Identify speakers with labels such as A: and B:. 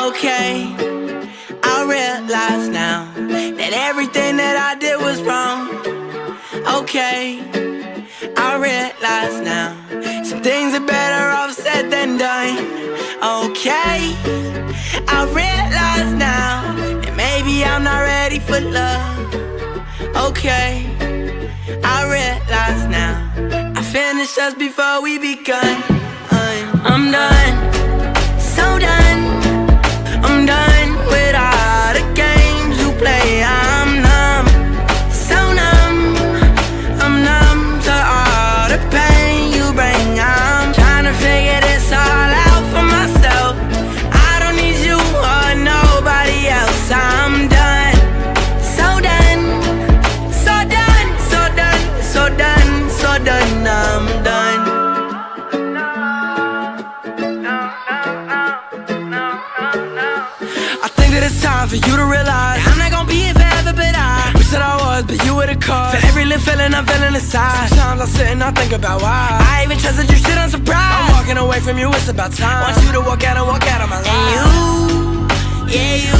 A: Okay, I realize now that everything that I did was wrong. Okay, I realize now some things are better off said than done. Okay, I realize now that maybe I'm not ready for love. Okay, I realize now I finished just before we begun. I'm, I'm done. So done. I'm done. I think that it's time for you to realize I'm not gonna be here forever, but I wish that I was, but you were the cause. For every little feeling I'm feeling inside. Sometimes I sit and I think about why. I even trusted you, shit unsurprised. I'm walking away from you, it's about time. I Want you to walk out and walk out of my life. And you, yeah, you